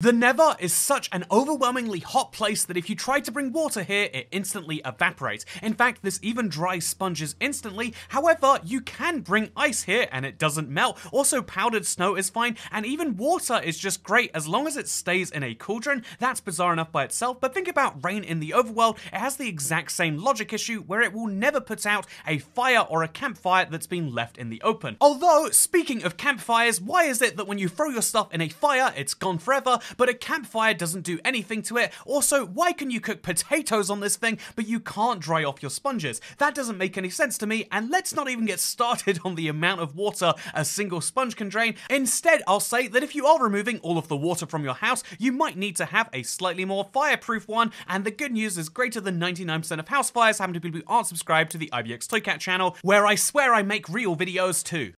The Nether is such an overwhelmingly hot place that if you try to bring water here, it instantly evaporates. In fact, this even dries sponges instantly. However, you can bring ice here and it doesn't melt. Also, powdered snow is fine, and even water is just great as long as it stays in a cauldron. That's bizarre enough by itself, but think about rain in the overworld. It has the exact same logic issue where it will never put out a fire or a campfire that's been left in the open. Although, speaking of campfires, why is it that when you throw your stuff in a fire, it's gone forever? But a campfire doesn't do anything to it. Also, why can you cook potatoes on this thing, but you can't dry off your sponges? That doesn't make any sense to me, and let's not even get started on the amount of water a single sponge can drain. Instead, I'll say that if you are removing all of the water from your house, you might need to have a slightly more fireproof one, and the good news is greater than 99% of house fires happen to people who aren't subscribed to the IBX Toycat channel, where I swear I make real videos too.